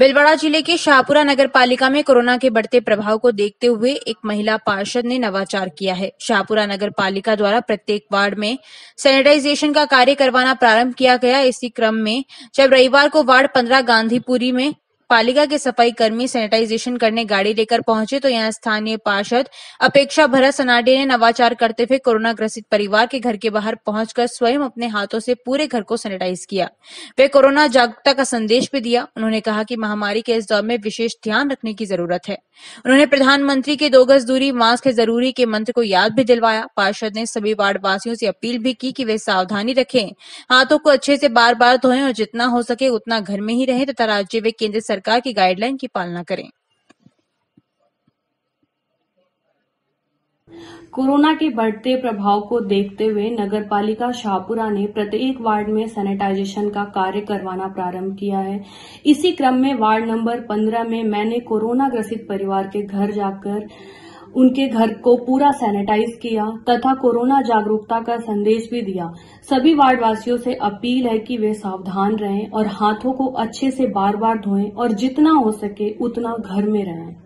भिलवाड़ा ज़िले के शाहपुरा नगर पालिका में कोरोना के बढ़ते प्रभाव को देखते हुए एक महिला पार्षद ने नवाचार किया है। शाहपुरा नगर पालिका द्वारा प्रत्येक वार्ड में सैनिटाइजेशन का कार्य करवाना प्रारंभ किया गया। इसी क्रम में जब रविवार को वार्ड पंद्रह गांधीपुरी में पालिका के सफ़ाई कर्मी सैनिटाइजेशन करने गाड़ी लेकर पहुँचे तो यहाँ स्थानीय पार्षद अपेक्षा भरत सनाडे ने नवाचार करते हुए कोरोना ग्रसित परिवार के घर के बाहर पहुंचकर स्वयं अपने हाथों से पूरे घर को सैनिटाइज किया। वे कोरोना जागरूकता का संदेश भी दिया। उन्होंने कहा कि महामारी के इस दौर में विशेष ध्यान रखने की ज़रूरत है। उन्होंने प्रधानमंत्री के दो गज दूरी, मास्क है ज़रूरी के मंत्र को याद भी दिलवाया। पार्षद ने सभी वार्ड वासियों से अपील भी की कि वे सावधानी रखें। हाथों को अच्छे से बार बार धोएँ और जितना हो सके उतना घर में ही रहें तथा राज्य व केंद्र सरकार की गाइडलाइन की पालना करें। कोरोना के बढ़ते प्रभाव को देखते हुए नगर पालिका शाहपुरा ने प्रत्येक वार्ड में सैनिटाइजेशन का कार्य करवाना प्रारंभ किया है। इसी क्रम में वार्ड नंबर 15 में मैंने कोरोना ग्रसित परिवार के घर जाकर उनके घर को पूरा सैनिटाइज किया तथा कोरोना जागरूकता का संदेश भी दिया। सभी वार्ड वासियों से अपील है कि वे सावधान रहें और हाथों को अच्छे से बार बार धोएँ और जितना हो सके उतना घर में रहें।